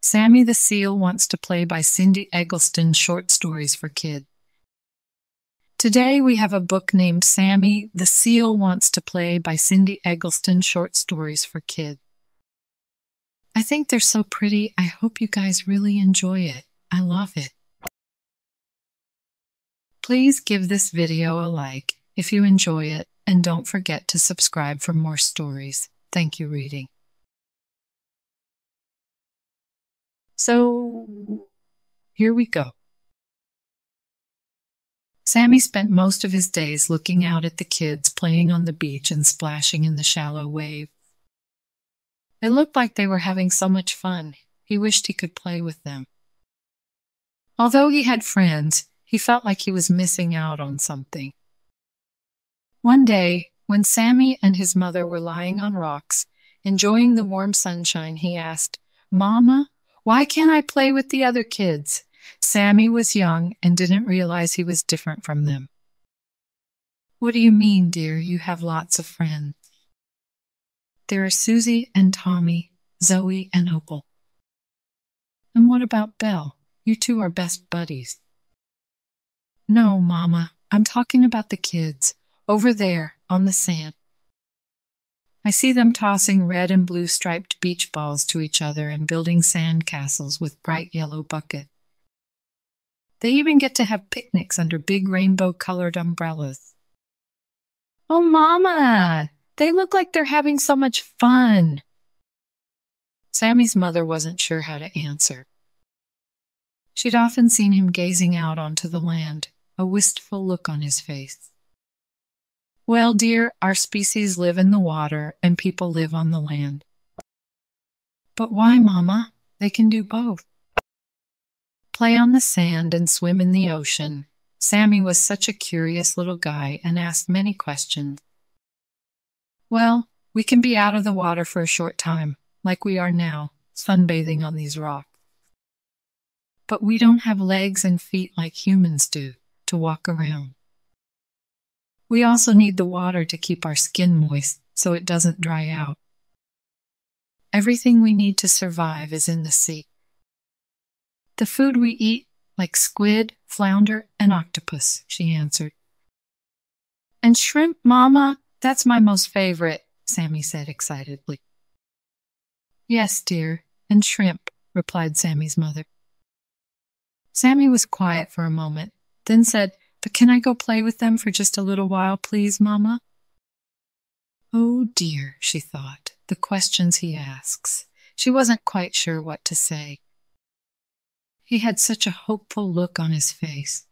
Sammy the Seal Wants to Play by Cindy Eggleston Short Stories for Kids. Today we have a book named Sammy the Seal Wants to Play by Cindy Eggleston Short Stories for Kids. I think they're so pretty. I hope you guys really enjoy it. I love it. Please give this video a like if you enjoy it and don't forget to subscribe for more stories. Thank you, reading. So here we go. Sammy spent most of his days looking out at the kids playing on the beach and splashing in the shallow wave. It looked like they were having so much fun. He wished he could play with them. Although he had friends, he felt like he was missing out on something. One day, when Sammy and his mother were lying on rocks, enjoying the warm sunshine, he asked, Mama, why can't I play with the other kids? Sammy was young and didn't realize he was different from them. What do you mean, dear? You have lots of friends. There are Susie and Tommy, Zoe and Opal. And what about Belle? You two are best buddies. No, Mama, I'm talking about the kids, over there, on the sand. I see them tossing red and blue striped beach balls to each other and building sand castles with bright yellow buckets. They even get to have picnics under big rainbow colored umbrellas. Oh, Mama, they look like they're having so much fun. Sammy's mother wasn't sure how to answer. She'd often seen him gazing out onto the land, a wistful look on his face. Well, dear, our species live in the water and people live on the land. But why, Mama? They can do both. Play on the sand and swim in the ocean. Sammy was such a curious little guy and asked many questions. Well, we can be out of the water for a short time, like we are now, sunbathing on these rocks. But we don't have legs and feet like humans do to walk around. We also need the water to keep our skin moist so it doesn't dry out. Everything we need to survive is in the sea. The food we eat, like squid, flounder, and octopus, she answered. And shrimp, Mama, that's my most favorite, Sammy said excitedly. Yes, dear, and shrimp, replied Sammy's mother. Sammy was quiet for a moment, then said, but can I go play with them for just a little while, please, Mamma? Oh dear, she thought, the questions he asks. She wasn't quite sure what to say. He had such a hopeful look on his face.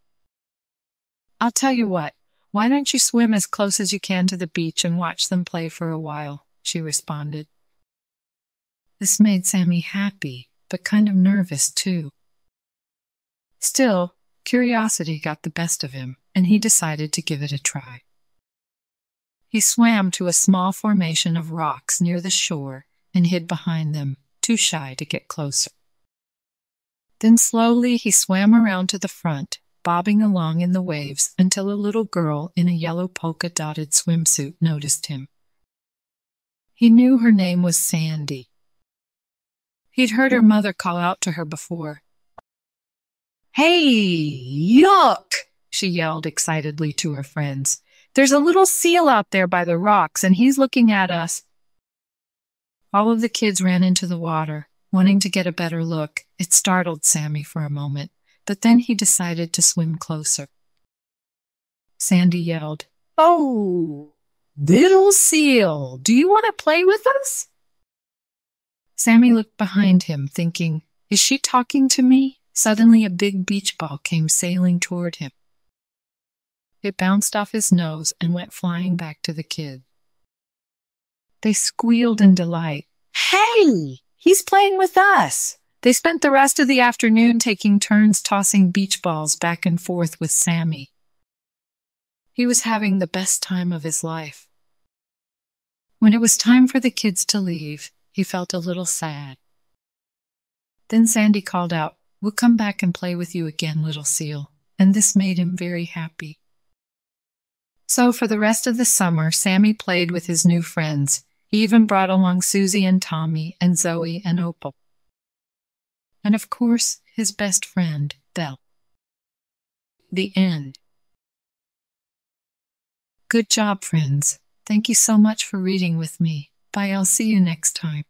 I'll tell you what, why don't you swim as close as you can to the beach and watch them play for a while? she responded. This made Sammy happy, but kind of nervous too. Still, Curiosity got the best of him, and he decided to give it a try. He swam to a small formation of rocks near the shore and hid behind them, too shy to get closer. Then slowly he swam around to the front, bobbing along in the waves until a little girl in a yellow polka dotted swimsuit noticed him. He knew her name was Sandy. He'd heard her mother call out to her before, Hey, yuck! she yelled excitedly to her friends. There's a little seal out there by the rocks, and he's looking at us. All of the kids ran into the water, wanting to get a better look. It startled Sammy for a moment, but then he decided to swim closer. Sandy yelled, Oh, little seal, do you want to play with us? Sammy looked behind him, thinking, Is she talking to me? Suddenly, a big beach ball came sailing toward him. It bounced off his nose and went flying back to the kid. They squealed in delight. Hey, he's playing with us. They spent the rest of the afternoon taking turns tossing beach balls back and forth with Sammy. He was having the best time of his life. When it was time for the kids to leave, he felt a little sad. Then Sandy called out, We'll come back and play with you again, little seal. And this made him very happy. So for the rest of the summer, Sammy played with his new friends. He even brought along Susie and Tommy and Zoe and Opal. and of course, his best friend, Belle. The end. Good job, friends. Thank you so much for reading with me. Bye, I'll see you next time.